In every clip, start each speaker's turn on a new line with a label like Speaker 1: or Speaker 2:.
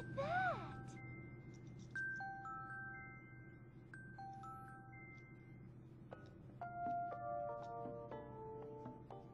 Speaker 1: at that!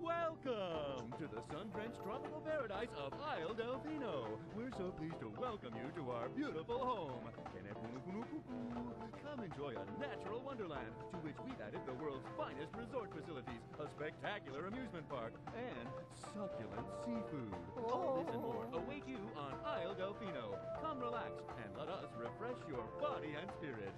Speaker 2: Welcome to the sun-drenched tropical paradise of Isle Delfino. We're so pleased to welcome you to our beautiful home. Come enjoy a natural wonderland to which we've added the world's finest resort facilities, a spectacular amusement park, and succulent seafood. All this and more your body and spirit.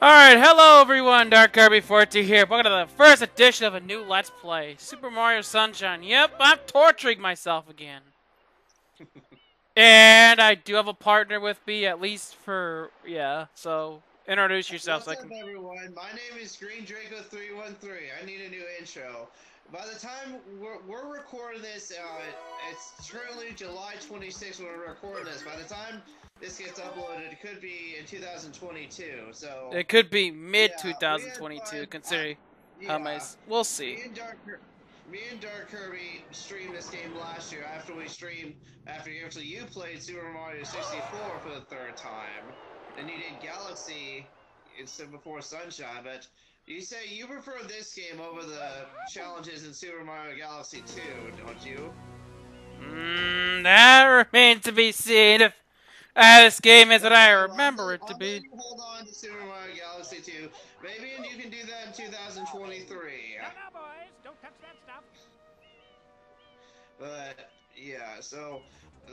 Speaker 3: Alright, hello everyone, Dark Kirby 14 here. Welcome to the first edition of a new Let's Play, Super Mario Sunshine. Yep, I'm torturing myself again. and I do have a partner with me, at least for, yeah, so introduce yourself.
Speaker 4: What's
Speaker 3: so
Speaker 4: up,
Speaker 3: can...
Speaker 4: everyone? My name is Green Draco 313. I need a new intro. By the time we're, we're recording this, uh, it's currently July 26th when we're recording this. By the time this gets uploaded, it could be in 2022. So
Speaker 3: It could be mid
Speaker 4: Yeah, we had
Speaker 3: 2022,
Speaker 4: fun.
Speaker 3: considering
Speaker 4: yeah.
Speaker 3: how my. We'll
Speaker 4: Me
Speaker 3: see.
Speaker 4: and Dark, me and Dark Kirby streamed this game last year after we streamed after actually you played Super Mario 64 for the third time, and you did Galaxy instead before Sunshine. But you say you prefer this game over the challenges in Super Mario Galaxy 2, don't you?
Speaker 3: Mm, that remains to be seen if uh, this game is what I remember it to be.
Speaker 4: hold on to Super Mario Galaxy 2. Maybe and you can do that in 2023.
Speaker 5: Now, now, boys, don't touch that stuff.
Speaker 4: But yeah, so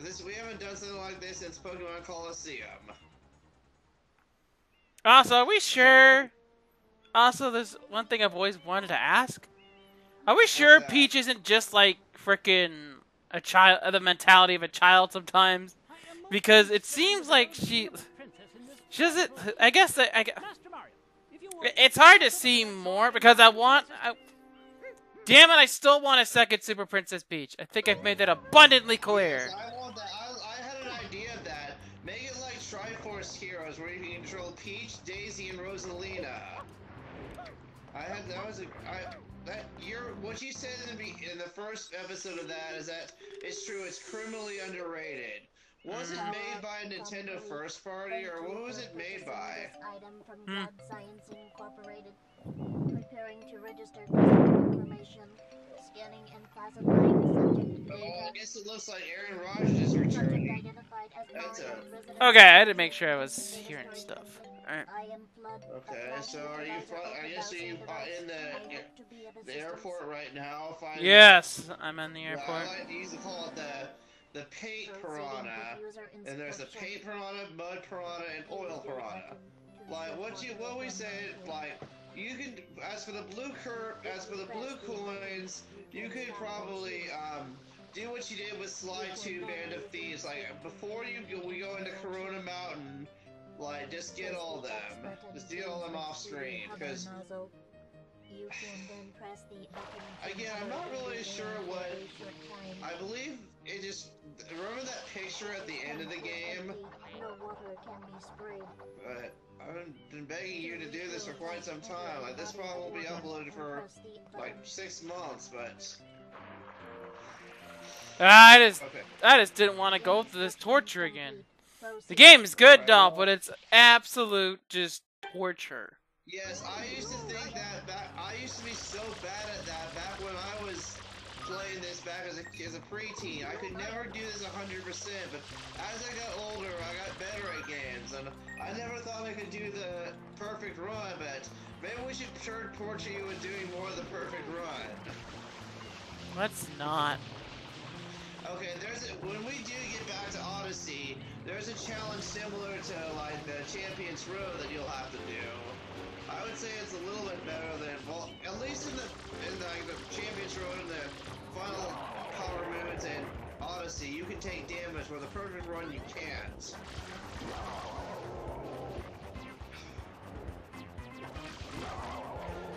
Speaker 4: this we haven't done something like this since Pokemon Colosseum.
Speaker 3: Also, are we sure? Also, there's one thing I've always wanted to ask. Are we sure
Speaker 4: that?
Speaker 3: Peach isn't just like freaking a child, uh, the mentality of a child sometimes? Because it seems like she, she doesn't. I guess that I, gue-
Speaker 5: Master Mario, if you will,
Speaker 3: it's hard to see more because I want. I, damn it! I still want a second Super Princess Peach. I think I've made that abundantly clear.
Speaker 4: Yes, I want that. I, I had an idea of that. Make it like Triforce Heroes, where you can control Peach, Daisy, and Rosalina. I had that was a I that you're what you said in the in the first episode of that is that it's true. It's criminally underrated. Was it made by Nintendo first party, or what was it made by?
Speaker 1: Item from
Speaker 3: Hmm.
Speaker 1: Gadd Science Incorporated. Preparing to register information. Scanning and classifying subject
Speaker 4: Oh, I guess it looks like Aaron Rodgers is returning.
Speaker 1: identified as
Speaker 4: That's
Speaker 1: Mario
Speaker 4: a-
Speaker 1: resident.
Speaker 3: Okay, I had to make sure I was hearing stuff. Alright.
Speaker 1: I am FLUDD.
Speaker 4: Okay, so are you
Speaker 1: supervisor
Speaker 4: fro- I guess you
Speaker 1: Bowser
Speaker 4: are
Speaker 1: device.
Speaker 4: in the-
Speaker 1: I hope to be of
Speaker 4: The airport right now.
Speaker 3: Yes, I'm in the
Speaker 4: Yeah,
Speaker 3: airport.
Speaker 4: I like to use call it the the paint
Speaker 1: Proceeding
Speaker 4: piranha. And there's the paint piranha, mud piranha, and oil piranha. Like what you what we said, like you can as for the blue cur as for the blue coins, you could probably um do what you did with Sly 2 Band of Thieves. Like before you go, we go into Corona Mountain, like just get all them, just get all them off screen because
Speaker 1: You can then press the
Speaker 4: Again, I'm not really sure what-
Speaker 1: for a short time.
Speaker 4: I believe it just remember that picture at the end of the game.
Speaker 1: No water can be sprayed.
Speaker 4: But I've been begging you to do this for quite some time. Like this probably won't be uploaded for like six months, but ah,
Speaker 3: I just,
Speaker 4: okay.
Speaker 3: I just didn't want to go through this torture again. The game is good, though, but it's absolute just torture.
Speaker 4: Yes, I used to think that back. I used to be so bad at that back when I was playing this back as a as a preteen. I could never do this 100%, but as I got older, I got better at I never thought I could do the perfect run. But maybe we should turn torture you into doing more of the perfect run.
Speaker 3: Let's not.
Speaker 4: Okay, there's a, when we do get back to Odyssey, there's a challenge similar to like the Champions Road that you'll have to do. I would say it's a little bit better than well, at least in the in the, like, the Champions Road and the final power moves and Odyssey, you can take damage. Where the perfect run, you can't.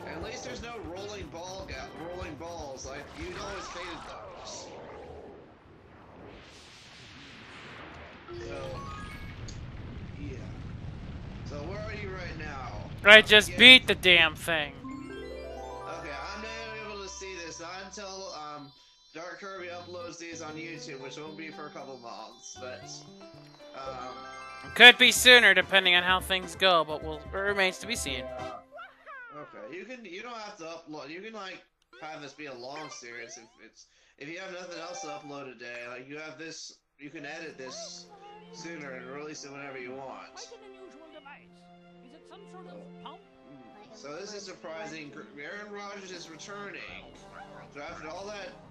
Speaker 4: At least there's no rolling ball gap, rolling balls. Like you always hated those. So, yeah. So where are you right now?
Speaker 3: I just beat the damn thing.
Speaker 4: Kirby uploads these on YouTube, which won't be for a couple months. But um,
Speaker 3: Could be sooner, depending on how things go, but will it remains to be seen.
Speaker 4: okay, you can you don't have to upload. You can like have this be a long series if it's if you have nothing else to upload today. Like you have this, you can edit this sooner and release it whenever you want.
Speaker 5: Quite an unusual device. Is it some sort of pump?
Speaker 4: So this is surprising. Aaron Rodgers is returning. So after all that, but and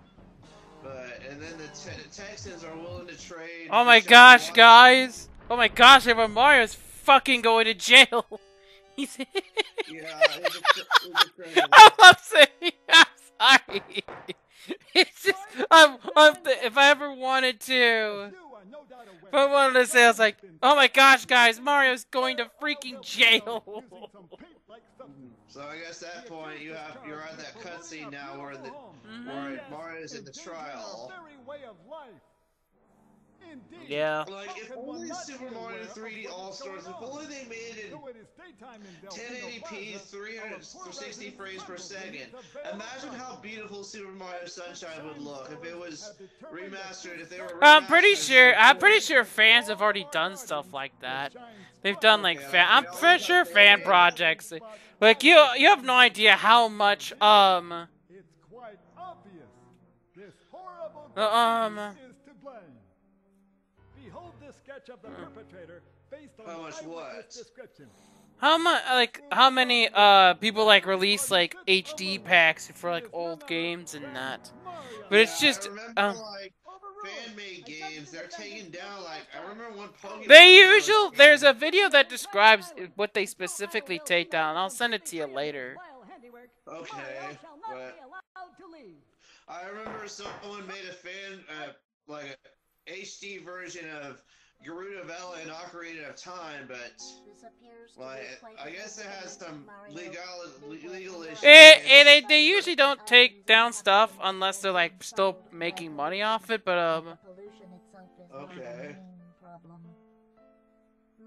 Speaker 4: then the te- Texans are willing to trade.
Speaker 3: Oh my gosh, guys! Oh my gosh, everyone, Mario's fucking going to jail. He's.
Speaker 4: Yeah, he's a, he's a criminal.
Speaker 3: I'm upsetting. I'm sorry. It's just I'm, I'm th- if I ever wanted to, if I wanted to say, I was like, oh my gosh, guys, Mario's going to freaking jail.
Speaker 4: So I guess at that point you have you're at that cutscene now where the
Speaker 3: Mm-hmm.
Speaker 4: where Mario's in the trial.
Speaker 3: Yeah.
Speaker 4: Like if only Super Mario 3D All Stars, if only they made it in 1080p, 360 frames per second. Imagine how beautiful Super Mario Sunshine would look if it was remastered. If they were.
Speaker 3: I'm pretty sure. I'm pretty sure fans have already done stuff like that. They've done like fan. I'm pretty sure fan projects. Like you, you have no idea how much um
Speaker 6: It's quite obvious. This horrible
Speaker 3: Uh, um,
Speaker 6: sketch of the perpetrator based on
Speaker 4: How much what?
Speaker 6: description.
Speaker 3: how much like how many uh people like release like HD packs for like old games and that. But it's just
Speaker 4: I remember,
Speaker 3: um,
Speaker 4: fan-made games. They're taking down like I remember one Pokemon.
Speaker 3: they
Speaker 4: game
Speaker 3: usually there's a video that describes what they specifically take down. I'll send it to you later.
Speaker 4: Okay, but I remember someone made a fan, uh, like a HD version of Gerudo Valley in Ocarina of Time, but
Speaker 1: This appears to
Speaker 4: like
Speaker 1: be quite
Speaker 4: I
Speaker 1: a
Speaker 4: guess it has some
Speaker 1: Mario.
Speaker 4: legal legal issues.
Speaker 3: It, it, they, they usually don't take down stuff unless they're like still making money off it. But um,
Speaker 1: The pollution itself is not the
Speaker 4: Okay.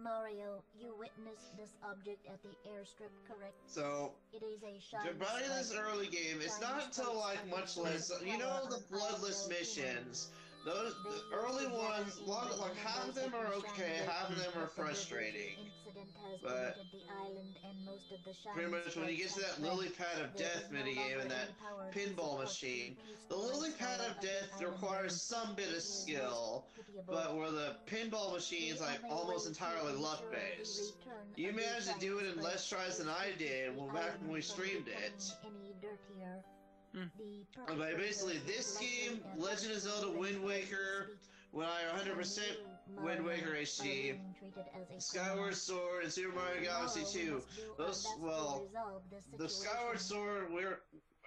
Speaker 1: Mario, you witnessed this object at the airstrip, correct?
Speaker 4: So
Speaker 1: It is a
Speaker 4: to buy this early game, it's not until like much less. You know the FLUDDless missions. Those the early ones, like half of them are okay, half of them are frustrating. But pretty much when you get to that lily pad of death minigame and that pinball machine, the lily pad of death requires some bit of skill, but where the pinball machine is like almost entirely luck based. You managed to do it in less tries than I did well, back when we streamed it.
Speaker 3: Hmm.
Speaker 4: But basically, this game, Legend of Zelda Wind Waker, when I 100% Wind Waker HD, Skyward Sword, and Super Mario Galaxy 2, those, well, the Skyward Sword, we're,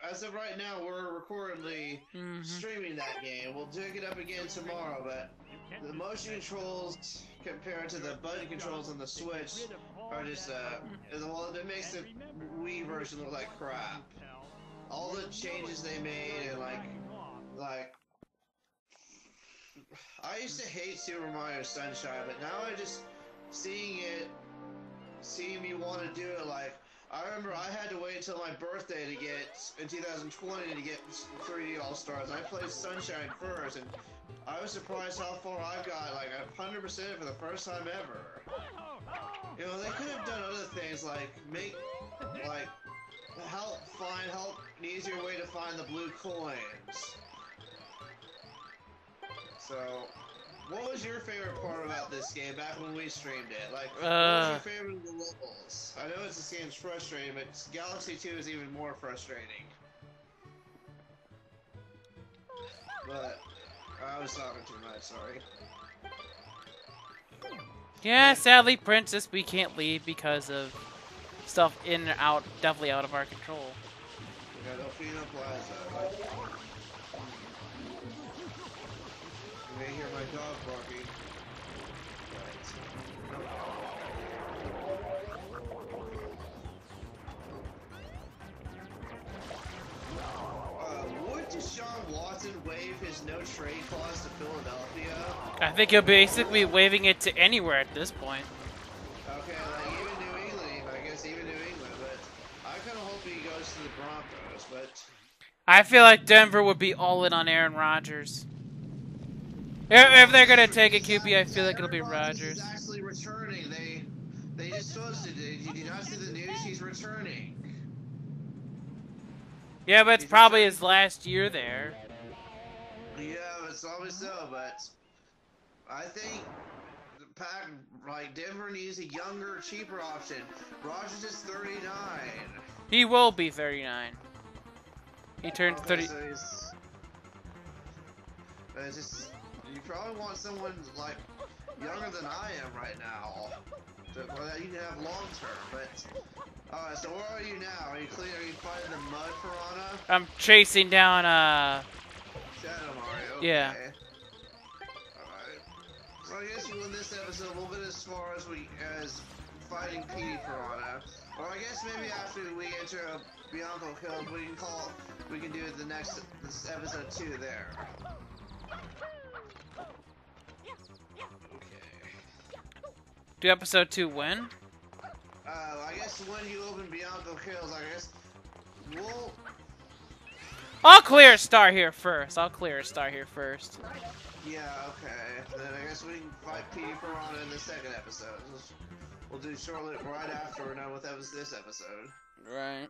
Speaker 4: as of right now, we're recordedly
Speaker 3: mhm.
Speaker 4: streaming that game. We'll dig it up again tomorrow, but the motion controls compared to the button controls on the Switch are just, uh, well, it makes the Wii version look like crap. All the changes they made and like, like, I used to hate Super Mario Sunshine, but now I just seeing it, seeing me want to do it. Like, I remember I had to wait until my birthday to get in 2020 to get 3D All Stars. I played Sunshine first, and I was surprised how far I got. Like 100% for the first time ever. You know, they could have done other things like make, like, help find help an easier way to find the blue coins. So, what was your favorite part about this game back when we streamed it? Like, what was
Speaker 3: Uh.
Speaker 4: your favorite of the levels? I know it's this game's frustrating, but Galaxy 2 is even more frustrating. But, I was talking too much, sorry.
Speaker 3: Yeah, sadly, Princess, we can't leave because of stuff in and out, definitely out of our control.
Speaker 4: We got Delfino Plaza. You may hear my dog barking. Uh, Deshaun Watson waive his no trade clause to Philadelphia?
Speaker 3: I think he'll basically waving it to anywhere at this point.
Speaker 4: Okay, like even New England, I guess even New England, but I kind of hope he goes to the Broncos, but
Speaker 3: I feel like Denver would be all in on Aaron Rodgers. If, they're gonna take a QB, I feel like it'll be
Speaker 4: Rodgers. actually returning. They they just posted it. Did you not see the news? He's returning.
Speaker 3: Yeah, but it's probably his last year there.
Speaker 4: Yeah, it's always so, but I think the pack like Denver needs a younger, cheaper option. Rodgers is 39.
Speaker 3: He will be 39. He turned 30.
Speaker 4: so he's- it's just you probably want someone like younger than I am right now. To, that you can have long term, but alright. So where are you now? Are you clear? Are you fighting the mud piranha?
Speaker 3: I'm chasing down, uh.
Speaker 4: Shadow Mario.
Speaker 3: Yeah.
Speaker 4: Alright. So I guess you win this episode a little bit as far as we as fighting Petey Piranha. Or I guess maybe after we enter Bianco Hills, we can call we can do the next this episode two there. Okay.
Speaker 3: Do episode 2 when?
Speaker 4: Uh, I guess when you open Bianco Hills, I guess we'll
Speaker 3: I'll clear a star here first. I'll clear a star here first.
Speaker 4: Yeah, okay. Then I guess we can fight Petey Piranha in the second episode. We'll do shortly right after we're done with this episode.
Speaker 3: Right.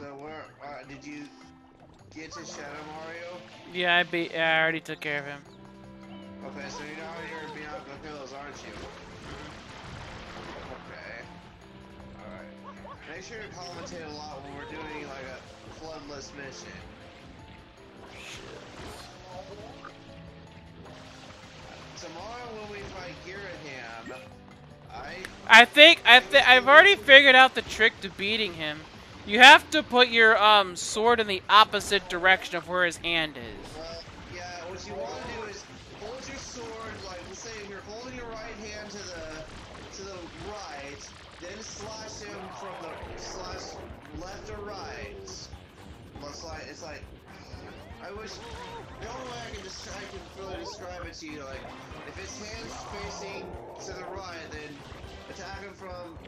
Speaker 4: So where uh, did you get to Shadow Mario?
Speaker 3: Yeah, I beat. Yeah, I already took care of him.
Speaker 4: Okay, so you're now here in Bianco Hills, aren't you? Okay. Alright. Make sure to commentate a lot when we're doing like a FLUDDless mission. Tomorrow when we fight Ghirahim, I
Speaker 3: I think I th I've already figured out the trick to beating him. You have to put your um sword in the opposite direction of where his hand is.
Speaker 4: Well, yeah, what you want to do is hold your sword, like, let's say you're holding your right hand to the to the right, then slash him from the slash left or right. It's like, it's like, I wish, the only way I can just, I can really describe it to you, like, if his hand's facing to the right, then from,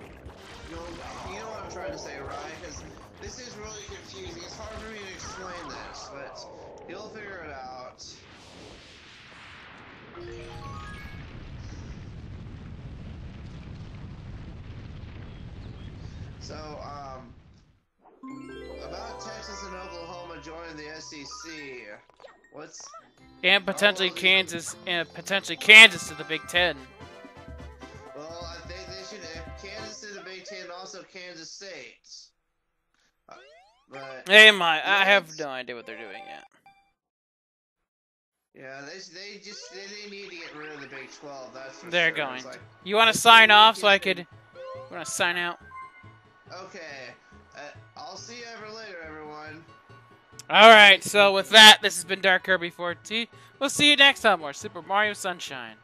Speaker 4: you know, you know what I'm trying to say, right? Because this is really confusing. It's hard for me to explain this, but you'll figure it out. So, um, about Texas and Oklahoma joining the SEC. What's
Speaker 3: And potentially Kansas and potentially Kansas to the Big Ten.
Speaker 4: The also Kansas State. Uh, but
Speaker 3: They might. I have no idea what they're doing yet.
Speaker 4: yeah, they they just they, they need to get rid of the Big Twelve. That's for
Speaker 3: They're
Speaker 4: sure.
Speaker 3: going.
Speaker 4: Like,
Speaker 3: You want to sign off so I could? Want to sign out?
Speaker 4: okay, uh, I'll see you ever later, everyone.
Speaker 3: All right. So with that, this has been Dark Kirby 14. We'll see you next time. More Super Mario Sunshine.